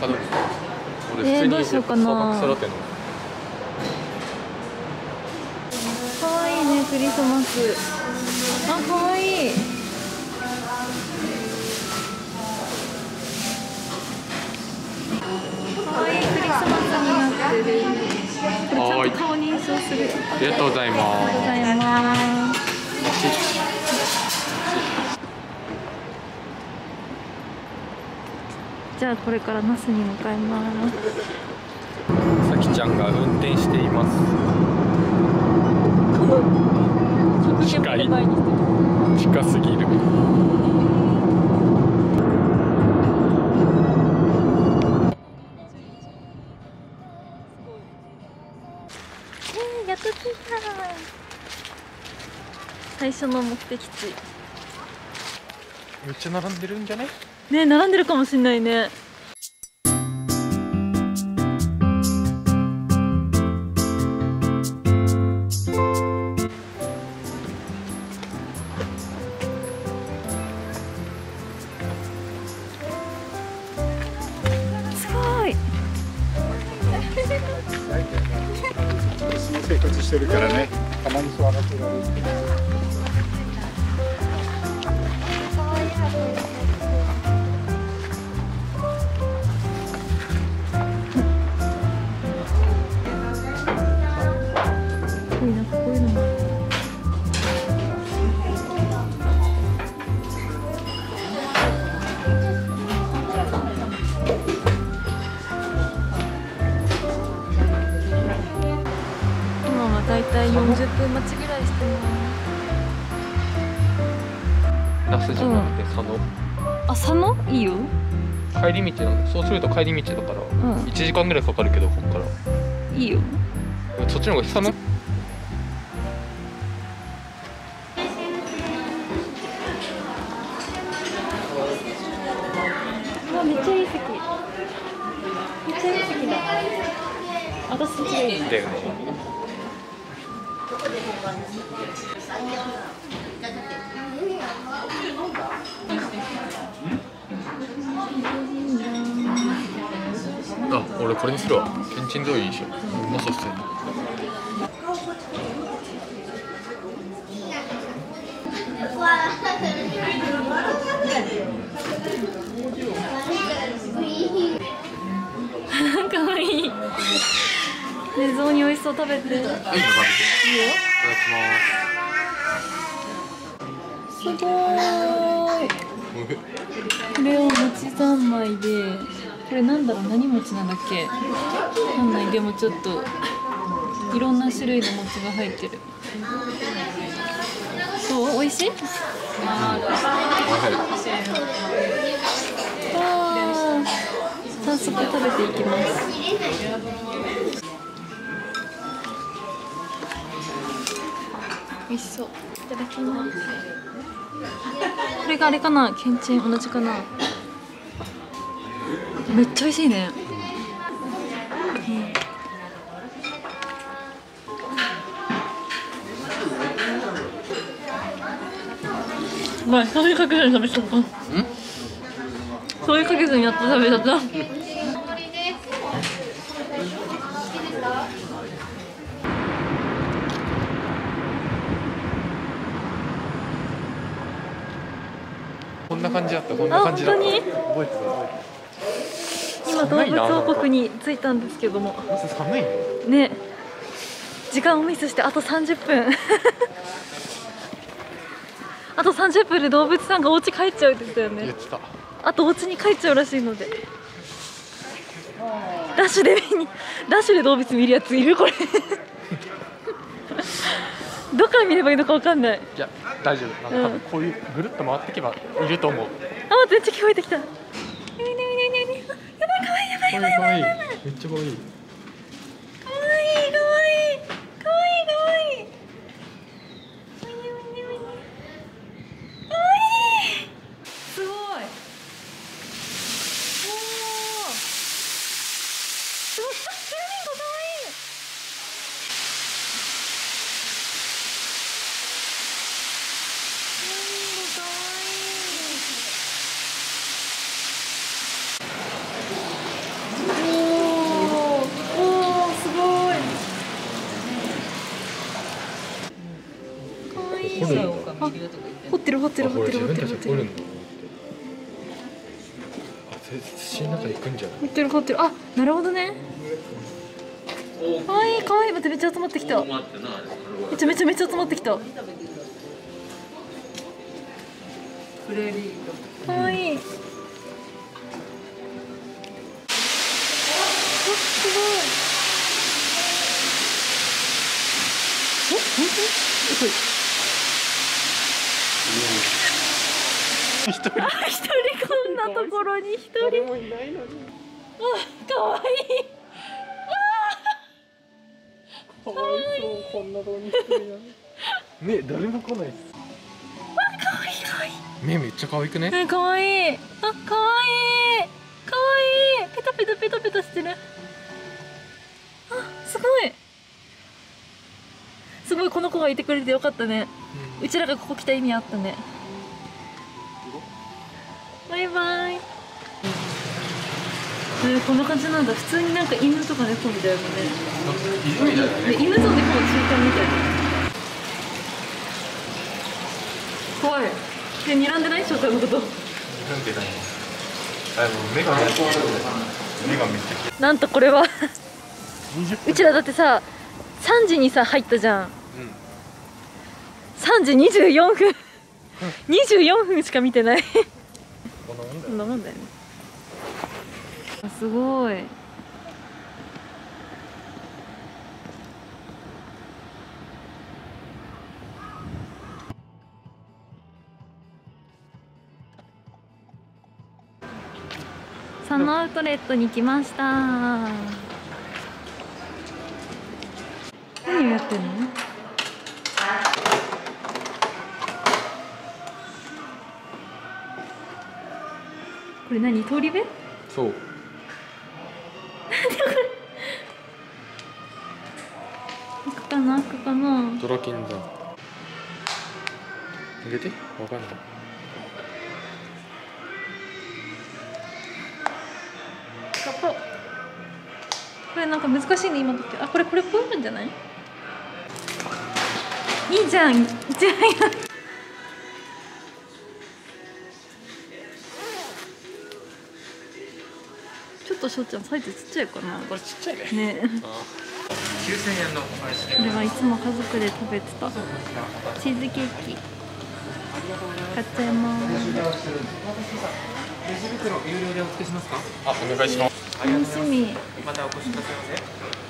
かどう俺えー普通にどうしようかな可愛い。ねクリスマスあ可愛い可愛いクリスマスにないまありがとうございますじゃあこれから那須に向かいます。すさきちゃんが運転しています。近い。近すぎる。えー、やっと着いた最初の目的地。めっちゃ並んでるんじゃない？ね並んでるかもしんないね。すごい。生活してるからね。たまに座らせられる40分待ちぐらいしてま那須じゃなくて佐野、すあ佐野？いいよ。帰り道なんだそうすると帰り道だからうん。1時間ぐらいかかるけどここからいいよ。でもそっちの方が佐野？うわめっちゃいい席。めっちゃいい席だ。私そっちがいい。だよねあ、俺これにするわ。けんちん豆腐いいでしょ。うまそうっすね。かわいいねゾウに美味しそう食べてい食べて。いただきすごーい。ます。これを餅三昧で。これなんだろう何餅なんだっけ？わかんないでもちょっといろんな種類の餅が入ってる。そう美味しい？はわー早速食べていきます美味しそう。いただきます。これがあれかな？けんちん？同じかな？めっちゃ美味しいね、うん、まあそういうかけずに食べちゃった。そういうかけずにやっと食べちゃったな感じだった。こんな感じだった。覚えて今動物王国に着いたんですけども。寒いね。ね時間をミスしてあと30分 あと30分で動物さんがお家帰っちゃうって言ってたよね言ってた。あとお家に帰っちゃうらしいのでダッシュで見にダッシュで動物見るやついるこれ どっから見ればいいのかわかんないいや、大丈夫。なんか多分こういうぐるっと回っていけばいると思う。あめっちゃ聞こえてきた。やばいやばいやばいやばいやばいめっちゃ可愛いかわいいフラミンゴかわいいおーおーすごいかわいい掘るのあ掘ってる掘ってる掘ってる自分たちで掘る掘ってる掘ってる。のあ土の中行くんじゃない？掘ってる掘ってる。あなるほどね。かわいいかわいい待ってめっちゃ集まってきた。めちゃめちゃめちゃ集まってきた。かわい。いあすごい。え本当？に嘘一人あ一人こんなところに一人誰もいないのにあかわいいかわいそうこんなとこに一人なのね誰も来ないっすかわいいかわいい目めっちゃ可愛くね？え、かわいい。あ、かわいい。かわいい。ペタペタペタペタしてる。あ、すごい。すごい、この子がいてくれてよかったね。うちらがここ来た意味あったね。えー、こんな感じなんだ。普通になんか犬とか猫みたいなね。犬みたいだで犬と猫の中間みたいな。怖い。で、睨んでない？翔太のこと。なんてないあもう目が目がめっちゃなんとこれは。うちらだってさ3時にさ入ったじゃん。うん。3時24分。24分しか見てない。こんなもんだよ。ね。あすごい。佐野アウトレットに来ました。何をやってんの？これ何？通り部？そう。かな。ドラキンだ入れて。わかんない。カポこれなんか難しいね今だってあこれこれこういうんじゃない？いいじゃん。じゃあちょっとしょうちゃんサイズちっちゃいかな。これちっちゃいね。ね9000円のこれはいつも家族で食べてた。チーズケーキ。買っちゃいます。レジ袋有料でお付けしますか？あお願いします。楽しみ。またお越しくださいませ「